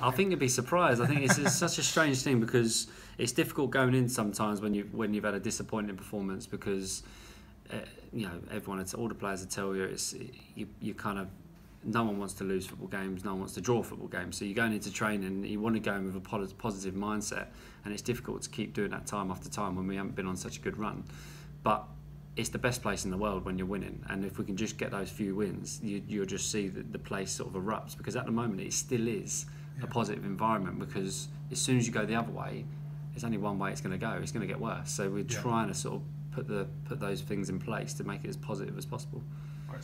I think you'd be surprised. I think it's, it's such a strange thing because it's difficult going in sometimes when you when you've had a disappointing performance because uh, you know everyone, it's, all the players will tell you it's you, you kind of no one wants to lose football games, no one wants to draw football games. So you're going into training, you want to go in with a positive mindset, and it's difficult to keep doing that time after time when we haven't been on such a good run. But it's the best place in the world when you're winning, and if we can just get those few wins, you, you'll just see that the place sort of erupts because at the moment it still is Yeah. a positive environment because as soon as you go the other way, there's only one way it's going to go. It's going to get worse. So we're Yeah. trying to sort of put the put those things in place to make it as positive as possible. Right.